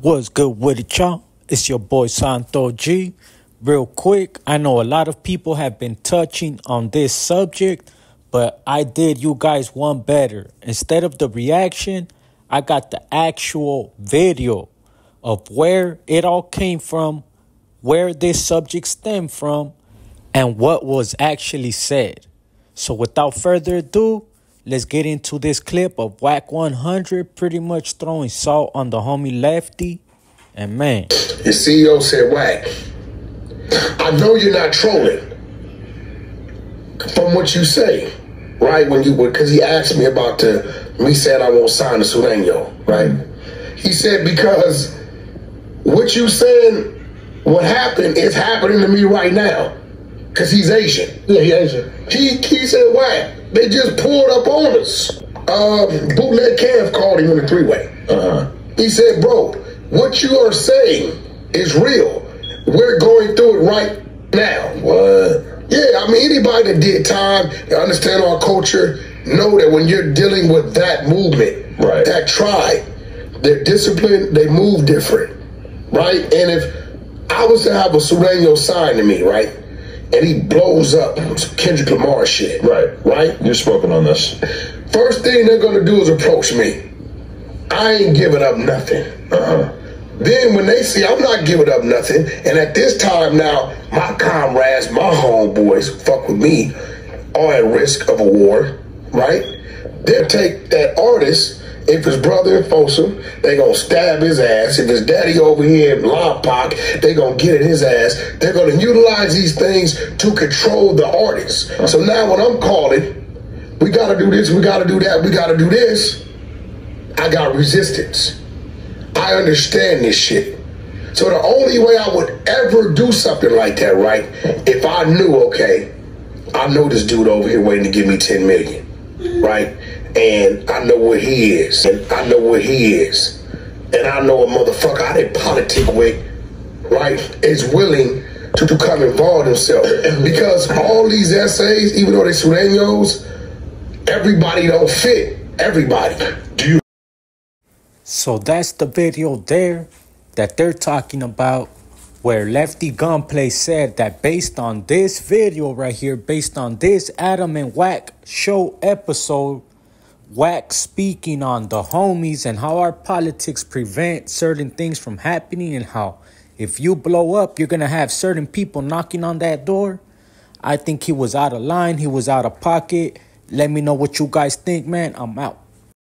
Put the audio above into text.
What's good with it, y'all? It's your boy Santo Gee. Real quick, I know a lot of people have been touching on this subject, but I did you guys one better. Instead of the reaction, I got the actual video of where it all came from, where this subject stemmed from, and what was actually said. So without further ado, let's get into this clip of Wack 100 pretty much throwing salt on the homie Lefty. And man, Your CEO said, Wack, I know you're not trolling from what you say, right? When you were, because he asked me about the me said I won't sign the Sureño, right? He said because what you saying, what happened is happening to me right now. Cause he's Asian. Yeah, he Asian. He he said, why? They just pulled up on us. Um, bootleg Kev called him in the three-way. Uh-huh. He said, bro, what you are saying is real. We're going through it right now. What? Yeah, I mean, anybody that did time, that understand our culture, know that when you're dealing with that movement, Right. that tribe, they're disciplined, they move different, right? And if I was to have a Sureño sign to me, right, and he blows up some Kendrick Lamar shit, Right. right? You're spoken on this. First thing they're gonna do is approach me. I ain't giving up nothing. Uh-huh. Then when they see I'm not giving up nothing, and at this time now, my comrades, my homeboys, fuck with me, are at risk of a war, right? They'll take that artist, if his brother in Folsom, they gonna stab his ass. If his daddy over here in Lompoc, they gonna get in his ass. They're gonna utilize these things to control the artists. So now when I'm calling, we gotta do this, we gotta do that, we gotta do this, I got resistance. I understand this shit. So the only way I would ever do something like that, right? If I knew, okay, I know this dude over here waiting to give me 10 million, right? And I know where he is, and I know where he is. And I know a motherfucker I didn't politic with, right, is willing to, to come involve himself. Because all these essays, even though they're Sureños, everybody don't fit everybody. Do you so that's the video there that they're talking about where Lefty Gunplay said that based on this video right here, based on this Adam and Wack show episode, Wack speaking on the homies and how our politics prevent certain things from happening and how if you blow up, you're gonna have certain people knocking on that door. I think he was out of line, he was out of pocket. Let me know what you guys think, man. I'm out.